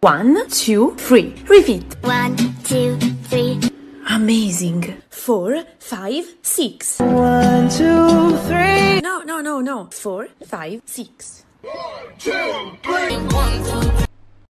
One, two, three. Repeat. One, two, three. Amazing. Four, five, six. One, two, three. No, no, no, no. Four, five, six. One, two, three.